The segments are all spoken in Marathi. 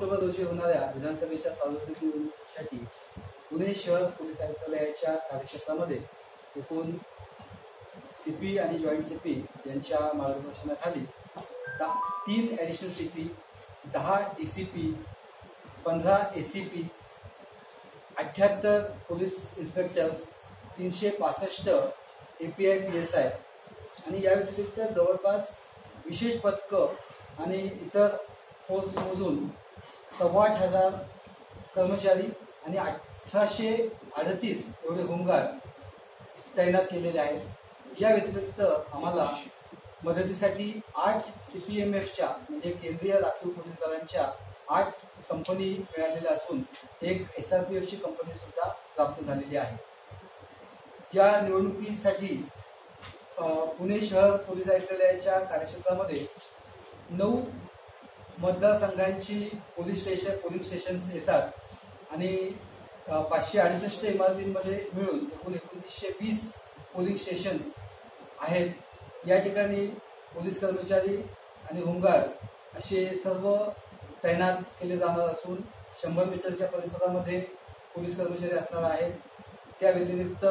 ऑक्टोबर रोजी होणाऱ्या विधानसभेच्या सार्वत्रिक निवडणुकीसाठी पुणे शहर पोलीस आयुक्तालयाच्या कार्यक्षेत्रामध्ये एकूण सी पी आणि जॉईंट सी पी यांच्या मार्गदर्शनाखाली दा तीन ॲडिशनल सी पी दहा डी सी पी पंधरा ए सी पी अठ्ठ्याहत्तर पोलीस इन्स्पेक्टर्स तीनशे पासष्ट A P I P S I आणि या व्यतिरिक्त जवळपास विशेष पथकं आणि इतर फोर्स मोजून सव्वा आठ हजार कर्मचारी आणि अठराशे अडतीस एवढे होमगार्ड तैनात केलेले आहेत. या व्यतिरिक्त आम्हाला मदतीसाठी आठ सी पी एम एफच्या म्हणजे केंद्रीय राखीव पोलीस दलांच्या आठ कंपनी मिळालेल्या असून एक एस आर पी एफची कंपनी सुद्धा प्राप्त झालेली आहे. या निवडणुकीसाठी पुणे शहर पोलीस आयुक्तालयाच्या कार्यक्षेत्रामध्ये नऊ मतदारसंघांची पोलीस स्टेशन पोलीस स्टेशन्स येतात. आणि पाचशे अडुसष्ट इमारतींमध्ये मिळून एकूण एकोणतीसशे वीस पोलिंग स्टेशन्स आहेत. या ठिकाणी पोलीस कर्मचारी आणि होमगार्ड असे सर्व तैनात केले जाणार असून शंभर मीटरच्या परिसरामध्ये पोलीस कर्मचारी असणार आहेत. त्या व्यतिरिक्त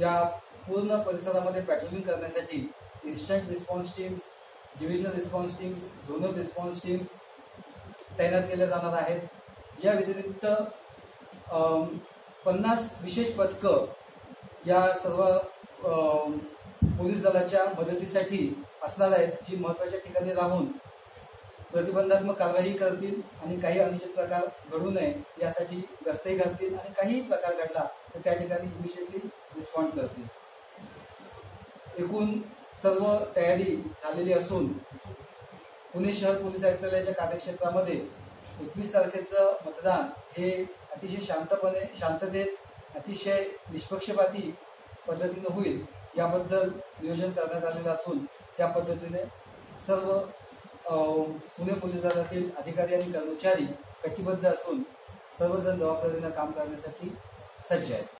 या पूर्ण परिसरामध्ये पॅट्रोलिंग करण्यासाठी instant response teams divisional response teams zonal response teams तैनात केल्या जाणार आहेत. या व्यतिरिक्त पन्नास विशेष पथकं या सर्व पोलीस दलाच्या मदतीसाठी असणार आहेत जी महत्त्वाच्या ठिकाणी राहून प्रतिबंधात्मक कारवाई करतील आणि काही अनुचित प्रकार घडू नये यासाठी गस्तही घालतील आणि काही प्रकार घडला तर त्या ठिकाणी इमिजिएटली रिस्पॉन्ड करतील. एकूण सर्व तयारी झालेली असून पुणे शहर पोलीस आयुक्तालयाच्या कार्यक्षेत्रामध्ये एकवीस तारखेचं मतदान हे अतिशय शांतपणे शांततेत अतिशय निष्पक्षपाती पद्धतीनं होईल याबद्दल नियोजन करण्यात आलेलं असून त्या पद्धतीने सर्व पुणे पोलीस दलातील अधिकारी आणि कर्मचारी कटिबद्ध असून सर्वजण जबाबदारीनं काम करण्यासाठी सज्ज आहेत.